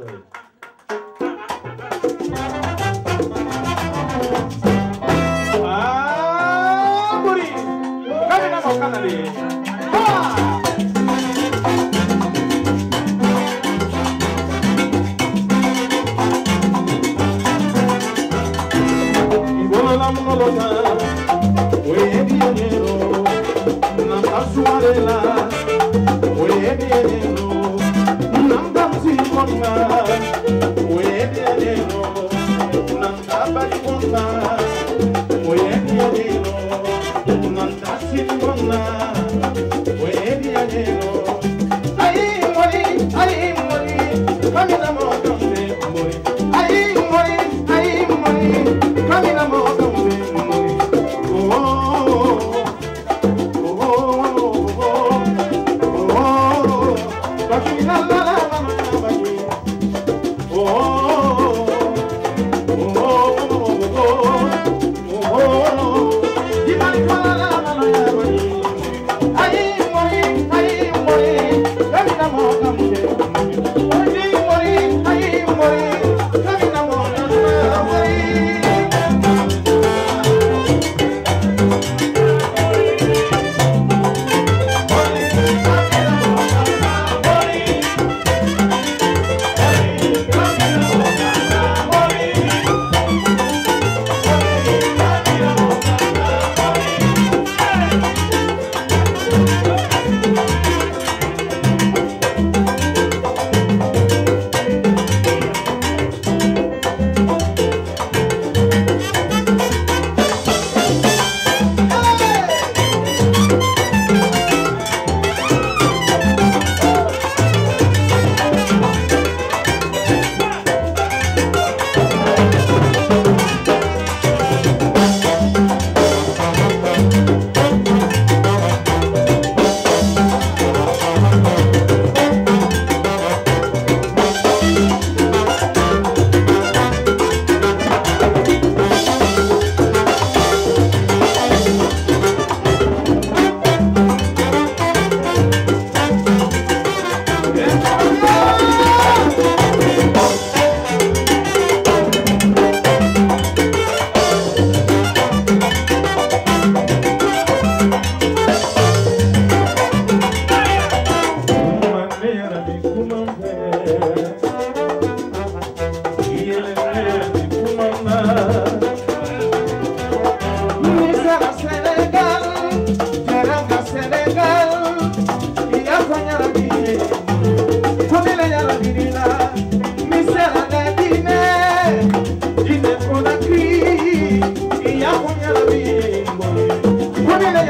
Oye, bien, no, no, no, no,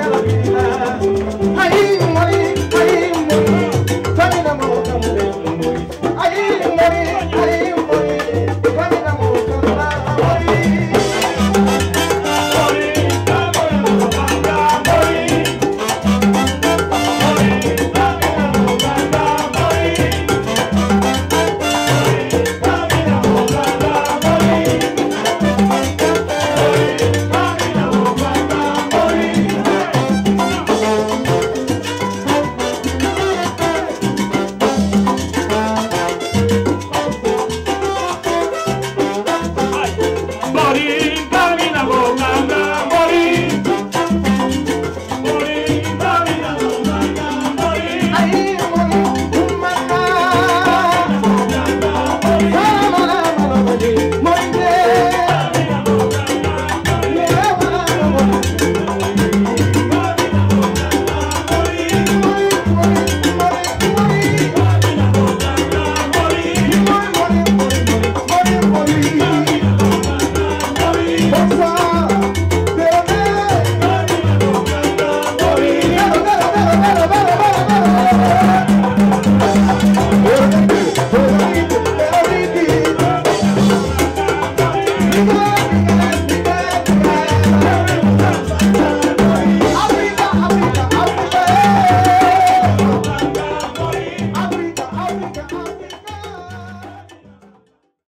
Yeah.